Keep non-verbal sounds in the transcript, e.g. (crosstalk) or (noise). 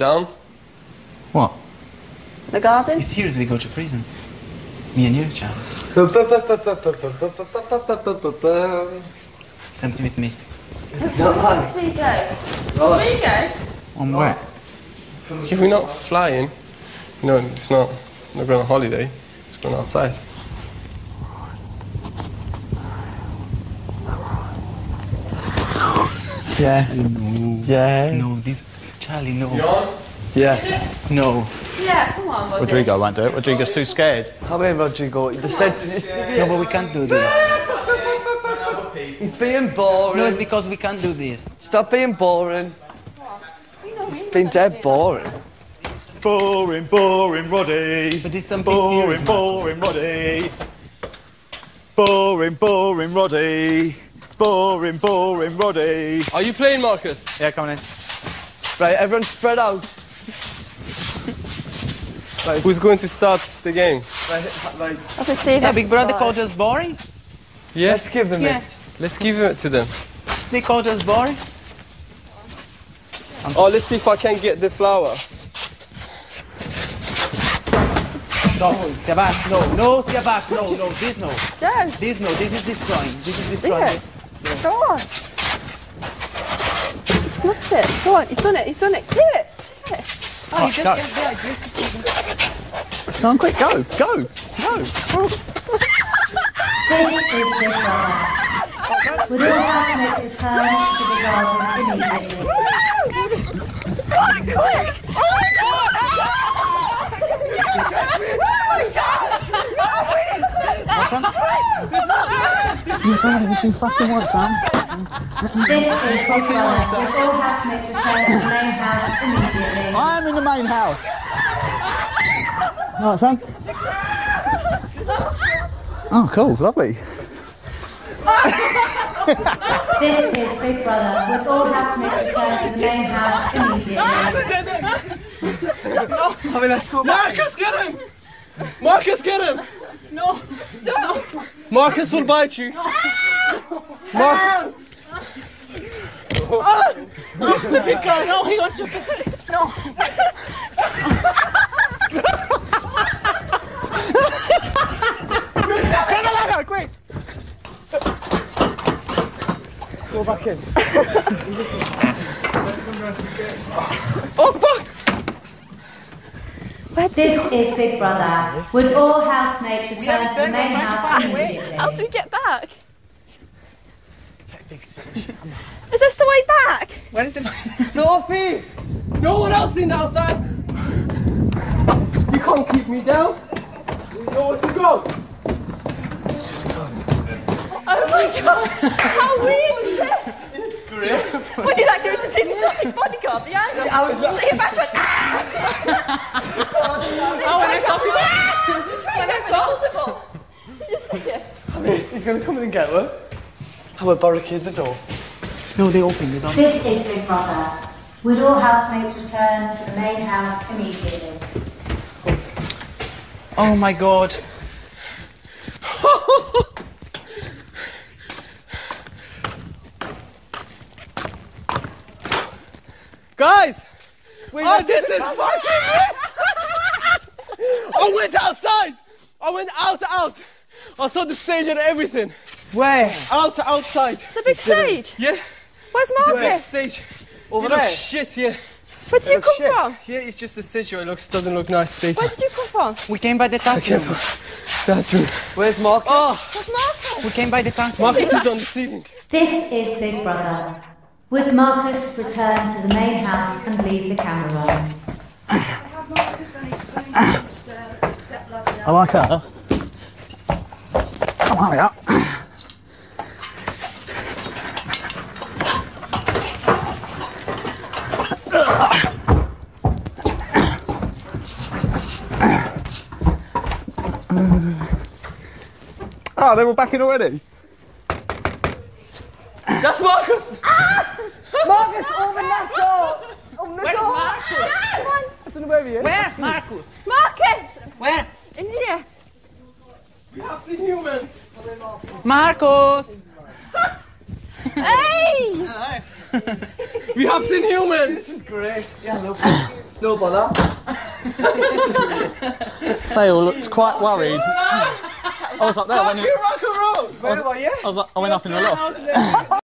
down. What? The garden? It's serious we go to prison. Me and you, Charlie. Something with me. Where you go? Where you go? On where? If we're not flying, you know, it's not, not going on holiday, it's going outside. Yeah. Yeah. No, this. Charlie, no. Yeah. No. Yeah, come on, Roddy. Rodrigo won't do it. Rodrigo's too scared. Come about Rodrigo. The sense No, but we can't do this. He's being boring. No, it's because we can't do this. Stop being boring. It's been dead boring. Boring, boring, Roddy. But this is something Boring, serious, boring, Roddy. Boring, boring, Roddy. Boring, boring, Roddy. Are you playing, Marcus? Yeah, come on in. Right, everyone spread out. Right. Who's going to start the game? Right, right. I can see Yeah, Big Brother called us boring. Yeah, Let's give him Yeah. it. let's give it to them. They called us boring. Oh, let's see if I can get the flower. No, Sebastian, no, no, Sebastian, no, no, this no. Yeah, This no, this is destroying. This is destroying. yeah. Go on. Smash it. Go on, he's done it, he's done it. Do it. Do it. Oh, you just go. get there, just Come on, quick, go, go, go. This is Big Brother. Would all housemates return to the garden immediately? You fucking want some? This is Big Brother. Would all housemates return to the main house immediately? I'm in the main house. Right, son. Oh, cool, lovely. This is Big Brother. with all housemates return to the main house immediately? Marcus, get him! Marcus, get him! No, stop! Marcus will bite you. Mar- ah! No, he wants to. No. Go, quick! Go back in. (laughs) oh fuck! This is Big Brother. Would all housemates return to the main house immediately? How do we get back? Is this the way back? Where is the. (laughs) Sophie! No one else in the outside. You can't keep me down. You know where to go. Oh my god! (laughs) How weird is this? It's great. What did that do to see this like bodyguard? The angle. I was like, Siavash went! Oh, when I saw When I saw Did you see? He's gonna come in and get her. How about barricade the door? No, they opened it. This is Big Brother. Would all housemates return to the main house immediately? Oh my god. (laughs) Guys! Oh, this is fucking (laughs) I went outside! I went out, out! I saw the stage and everything. Where? Out, outside. It's a big stage. Yeah, Where's Marcus? it's a big stage. Over it looks there? shit, yeah. Where did you come shit. from? Yeah, it's just the stage where it looks, doesn't look nice stage. Where did you come from? We came by the taxi. That room. Where's Mark? Oh, Where's Marcus? We came by the taxi. Marcus is on the ceiling. This is Big Brother. Would Marcus return to the main house and leave the camera cameras? I like her. Come on, hurry up. Oh, they're back in already. That's Marcus! Ah! Marcus, open that door! Open the door! I don't know where he is. Where's Marcus? Marcus! Where? In here. We have seen humans. Marcus! Hey! (laughs) We have seen humans. This is great. Yeah, look. No bother. (laughs) They all looked quite worried. (laughs) I was up there when you. Rock and roll. Where was- were you? I was. I went up in the loft.